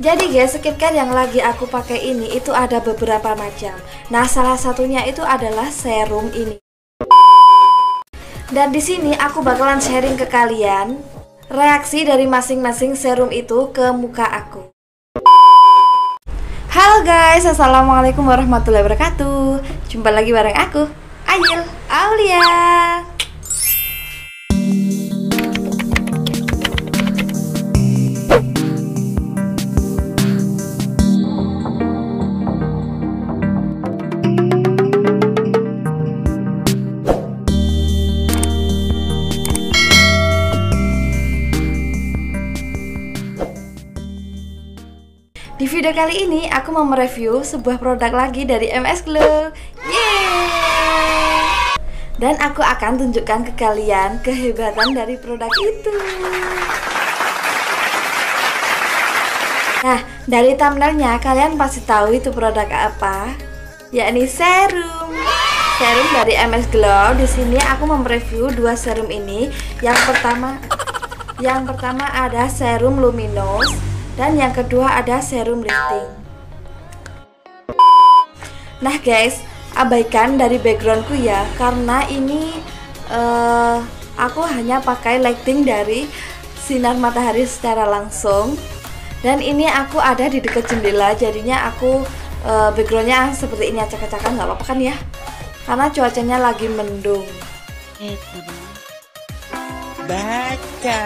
Jadi guys, skincare yang lagi aku pakai ini itu ada beberapa macam. Nah, salah satunya itu adalah serum ini. Dan di sini aku bakalan sharing ke kalian reaksi dari masing-masing serum itu ke muka aku. Halo guys, assalamualaikum warahmatullahi wabarakatuh. Jumpa lagi bareng aku, Ayil Aulia. Video kali ini aku mau mereview sebuah produk lagi dari MS Glow. Yeay! Dan aku akan tunjukkan ke kalian kehebatan dari produk itu. Nah, dari thumbnailnya kalian pasti tahu itu produk apa, yakni serum. Serum dari MS Glow. Di sini aku mau mereview dua serum ini. Yang pertama, yang pertama ada serum luminous dan yang kedua ada serum lifting. Nah guys abaikan dari backgroundku ya karena ini uh, aku hanya pakai lighting dari sinar matahari secara langsung. Dan ini aku ada di dekat jendela jadinya aku uh, backgroundnya seperti ini acak-acakan nggak apa-apa kan ya? Karena cuacanya lagi mendung. Baca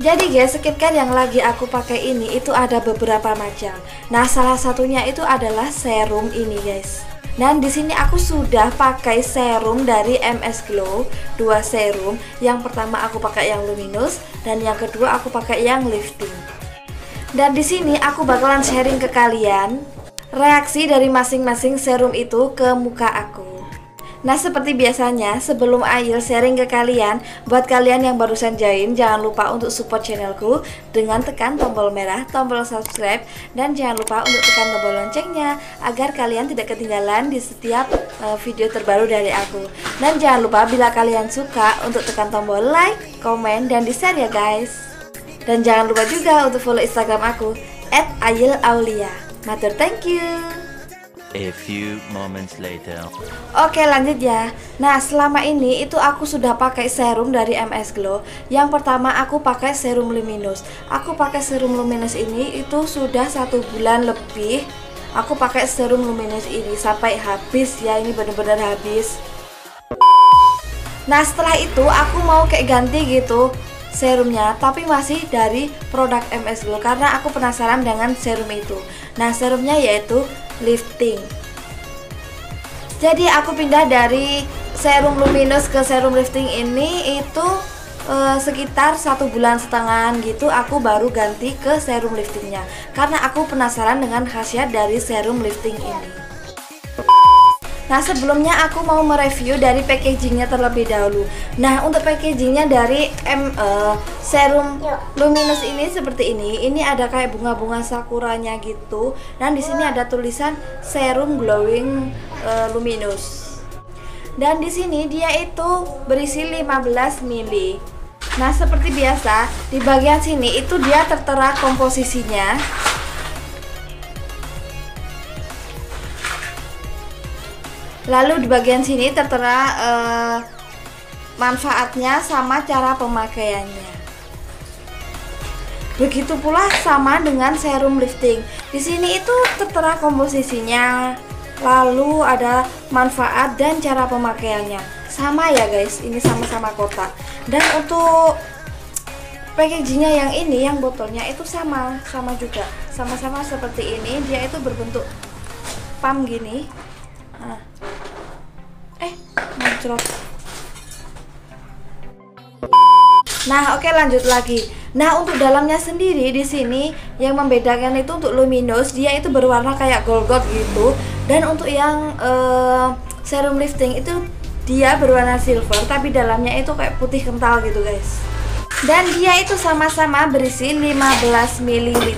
jadi guys, skincare yang lagi aku pakai ini itu ada beberapa macam. Nah, salah satunya itu adalah serum ini guys. Dan di sini aku sudah pakai serum dari MS Glow, dua serum. Yang pertama aku pakai yang luminous dan yang kedua aku pakai yang lifting. Dan di sini aku bakalan sharing ke kalian reaksi dari masing-masing serum itu ke muka aku. Nah seperti biasanya sebelum Ail sharing ke kalian Buat kalian yang barusan join jangan lupa untuk support channelku Dengan tekan tombol merah, tombol subscribe Dan jangan lupa untuk tekan tombol loncengnya Agar kalian tidak ketinggalan di setiap uh, video terbaru dari aku. Dan jangan lupa bila kalian suka untuk tekan tombol like, komen, dan di share ya guys. Dan jangan lupa juga untuk follow instagram aku At Ayil Aulia. Matur thank you A few moments later. Oke lanjut ya. Nah selama ini itu aku sudah pakai serum dari MS Glow. Yang pertama aku pakai serum luminous. Aku pakai serum luminous ini itu sudah satu bulan lebih Aku pakai serum luminous ini sampai habis. Ya ini bener-bener habis. Nah setelah itu aku mau kayak ganti gitu serumnya tapi masih dari produk MS Glow karena aku penasaran dengan serum itu. Nah serumnya yaitu lifting. Jadi aku pindah dari serum luminous ke serum lifting ini itu e, sekitar satu bulan setengah gitu aku baru ganti ke serum liftingnya. Karena aku penasaran dengan khasiat dari serum lifting ini Nah sebelumnya aku mau mereview dari packagingnya terlebih dahulu. Nah untuk packagingnya dari M uh, serum luminous ini seperti ini. Ini ada kayak bunga-bunga sakuranya gitu. Dan di sini ada tulisan serum glowing uh, luminous. Dan di sini dia itu berisi 15 ml Nah seperti biasa di bagian sini itu dia tertera komposisinya Lalu di bagian sini tertera uh, manfaatnya sama cara pemakaiannya. Begitu pula sama dengan serum lifting. Di sini itu tertera komposisinya, lalu ada manfaat dan cara pemakaiannya. Sama ya guys, ini sama-sama kotak. Dan untuk packagingnya yang ini, yang botolnya itu sama, sama juga, sama-sama seperti ini. Dia itu berbentuk pam gini. Ngecrot Nah, oke lanjut lagi. Nah, untuk dalamnya sendiri di sini yang membedakan itu untuk luminous dia itu berwarna kayak gold gold gitu dan untuk yang uh, serum lifting itu dia berwarna silver tapi dalamnya itu kayak putih kental gitu, guys. Dan dia itu sama-sama berisi 15 ml.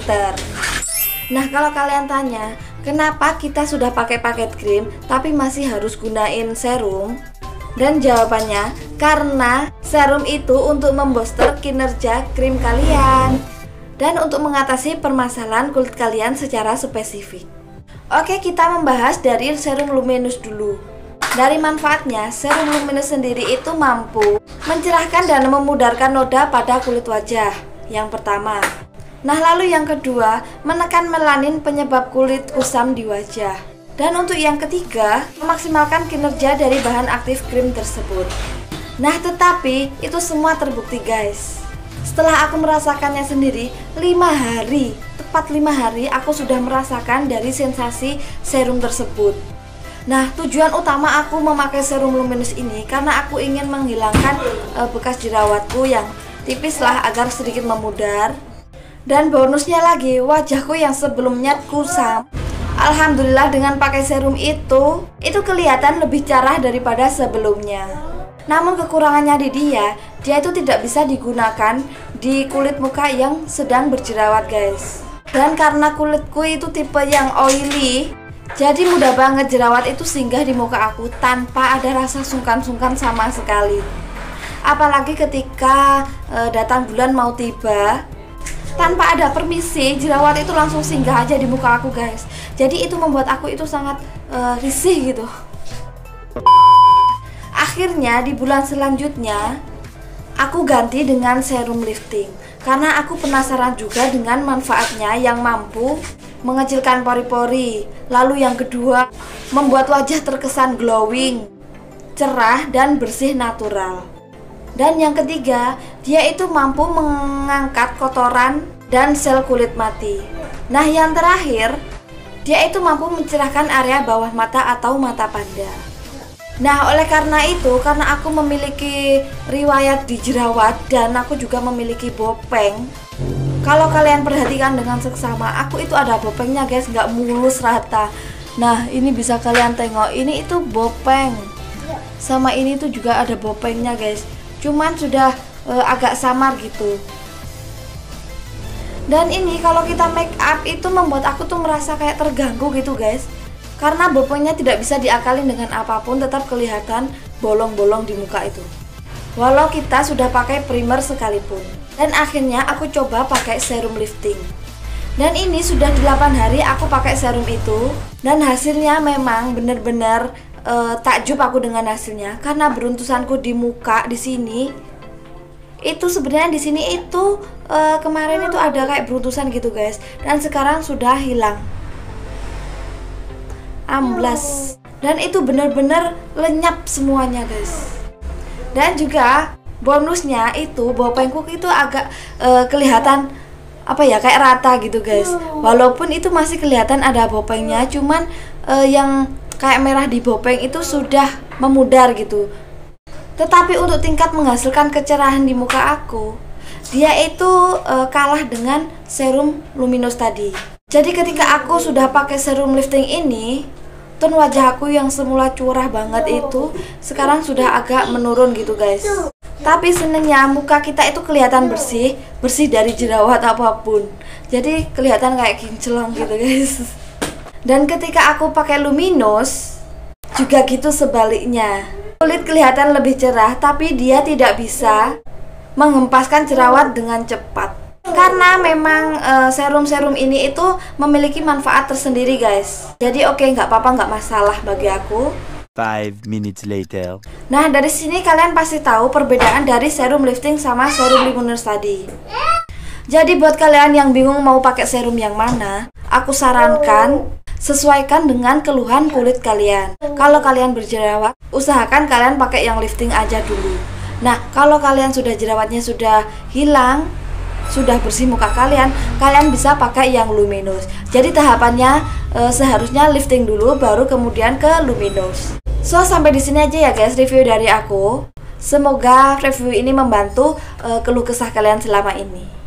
Nah, kalau kalian tanya, kenapa kita sudah pakai paket krim tapi masih harus gunain serum? Dan jawabannya karena serum itu untuk membooster kinerja krim kalian. dan untuk mengatasi permasalahan kulit kalian secara spesifik. Oke, kita membahas dari serum luminous dulu. Dari manfaatnya, serum luminous sendiri itu mampu mencerahkan dan memudarkan noda pada kulit wajah. Yang pertama. Nah, lalu yang kedua, menekan melanin penyebab kulit kusam di wajah. Dan untuk yang ketiga, memaksimalkan kinerja dari bahan aktif krim tersebut. Nah, tetapi itu semua terbukti, guys. Setelah aku merasakannya sendiri, 5 hari, tepat 5 hari aku sudah merasakan dari sensasi serum tersebut. Nah, tujuan utama aku memakai serum luminous ini karena aku ingin menghilangkan uh, bekas jerawatku yang tipis lah agar sedikit memudar. Dan bonusnya lagi, wajahku yang sebelumnya kusam Alhamdulillah dengan pakai serum itu, itu kelihatan lebih cerah daripada sebelumnya. Namun kekurangannya di dia, dia itu tidak bisa digunakan di kulit muka yang sedang berjerawat guys. Dan karena kulitku itu tipe yang oily, jadi mudah banget jerawat itu singgah di muka aku tanpa ada rasa sungkan-sungkan sama sekali. Apalagi ketika e, datang bulan mau tiba, tanpa ada permisi jerawat itu langsung singgah aja di muka aku guys jadi itu membuat aku itu sangat uh, risih gitu. Akhirnya di bulan selanjutnya aku ganti dengan serum lifting. Karena aku penasaran juga dengan manfaatnya yang mampu mengecilkan pori-pori. Lalu yang kedua membuat wajah terkesan glowing cerah dan bersih natural. Dan yang ketiga, dia itu mampu mengangkat kotoran dan sel kulit mati. Nah, yang terakhir, dia itu mampu mencerahkan area bawah mata atau mata panda. Nah, oleh karena itu, karena aku memiliki riwayat di jerawat dan aku juga memiliki bopeng. Kalau kalian perhatikan dengan seksama, aku itu ada bopengnya guys, nggak mulus rata. Nah, ini bisa kalian tengok, ini itu bopeng. Sama ini tuh juga ada bopengnya guys cuman sudah e, agak samar gitu dan ini kalau kita make up itu membuat aku tuh merasa kayak terganggu gitu guys. Karena bopongnya tidak bisa diakalin dengan apa pun tetap kelihatan bolong-bolong di muka itu. Walau kita sudah pakai primer sekalipun. Dan akhirnya aku coba pakai serum lifting. Dan ini sudah 8 hari aku pakai serum itu. Dan hasilnya memang benar-benar uh, takjub aku dengan hasilnya. Karena beruntusanku di muka di sini itu sebenarnya di sini itu uh, kemarin itu ada kayak beruntusan gitu guys. Dan sekarang sudah hilang. Amblas. Dan itu benar-benar lenyap semuanya guys. Dan juga bonusnya itu bopengku itu agak uh, kelihatan apa ya kayak rata gitu guys. Walaupun itu masih kelihatan ada bopengnya cuman uh, yang kayak merah di bopeng itu sudah memudar gitu tetapi untuk tingkat menghasilkan kecerahan di muka aku dia itu e, kalah dengan serum luminous tadi. Jadi ketika aku sudah pakai serum lifting ini tone wajah aku yang semula curah banget itu sekarang sudah agak menurun gitu guys. Tapi senengnya muka kita itu kelihatan bersih bersih dari jerawat apa pun. Jadi kelihatan kayak kinclong gitu guys. Dan ketika aku pakai luminous juga gitu sebaliknya. Kulit kelihatan lebih cerah tapi dia tidak bisa mengempaskan jerawat dengan cepat. Karena memang eh, serum-serum uh, ini itu memiliki manfaat tersendiri guys. Jadi oke okay, nggak apa-apa nggak masalah bagi aku. Five minutes later. Nah dari sini kalian pasti tahu perbedaan dari serum lifting sama serum luminous tadi. Jadi buat kalian yang bingung mau pakai serum yang mana, aku sarankan Sesuaikan dengan keluhan kulit kalian. Kalau kalian berjerawat, usahakan kalian pakai yang lifting aja dulu. Nah, kalau kalian sudah jerawatnya sudah hilang, sudah bersih muka kalian, kalian bisa pakai yang luminous. Jadi tahapannya e, seharusnya lifting dulu baru kemudian ke luminous. So sampai di sini aja ya guys review dari aku. Semoga review ini membantu e, keluh kesah kalian selama ini.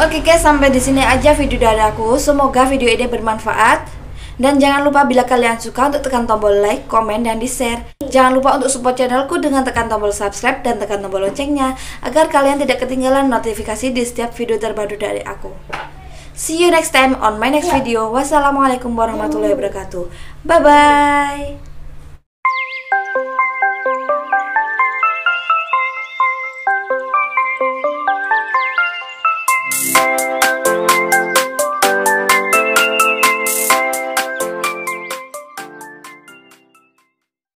Oke guys, sampai di sini aja video dari aku. Semoga video ini bermanfaat. Dan jangan lupa bila kalian suka untuk tekan tombol like, komen, dan di-share. Jangan lupa untuk support channelku dengan tekan tombol subscribe dan tekan tombol loncengnya agar kalian tidak ketinggalan notifikasi di setiap video terbaru dari aku. See you next time on my next video. Wassalamualaikum warahmatullahi wabarakatuh. Bye bye.